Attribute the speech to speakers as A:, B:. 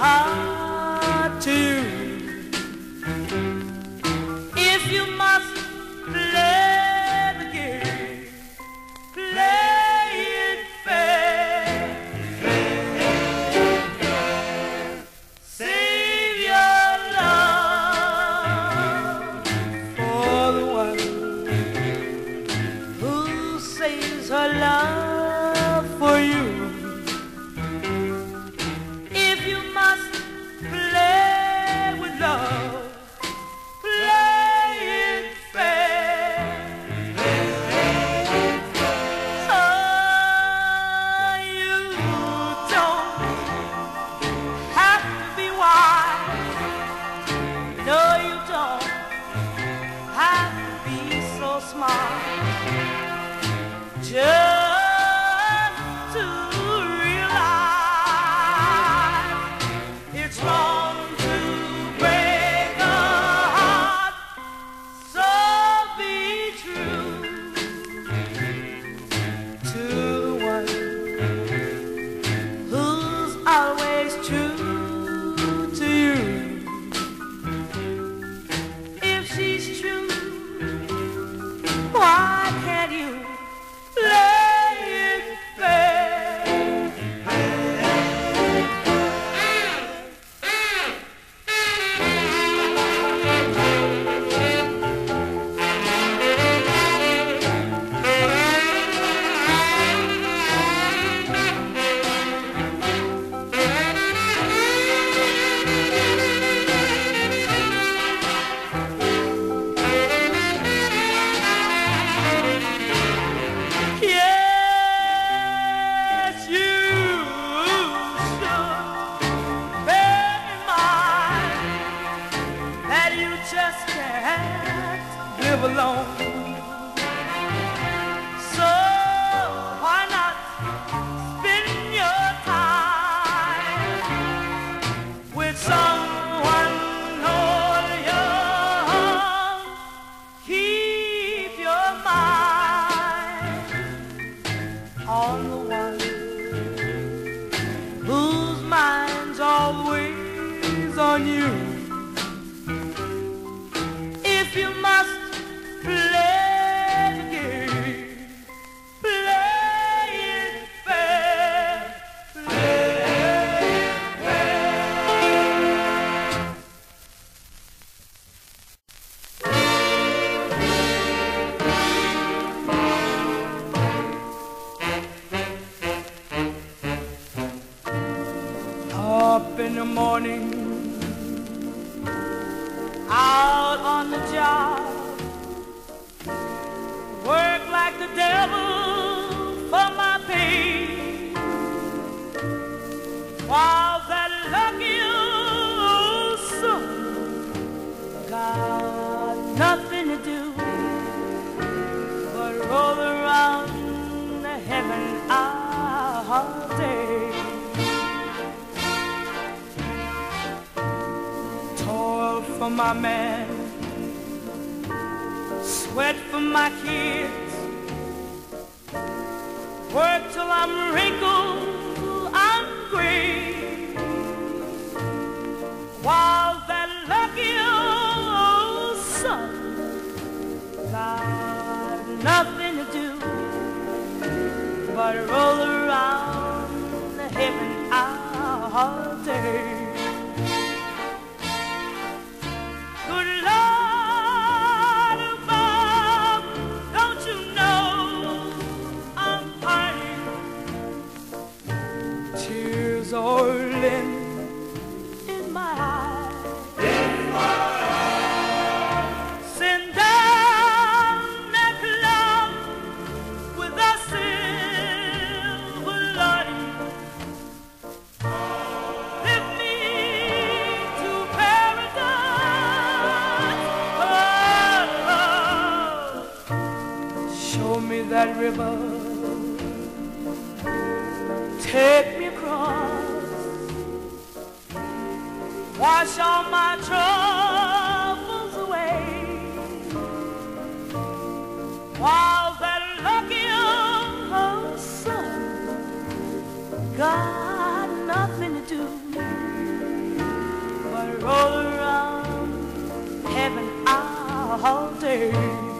A: how smile. Just can't live alone. So why not spend your time with someone more young? Keep your mind on the one in the morning, out on the job, for my man, sweat for my kids, work till I'm wrinkled, I'm gray, while that lucky old sun got nothing to do but roll around the heaven all day. That river. Take me across. Wash all my troubles away. While that lucky old sun got nothing to do but roll around heaven all day.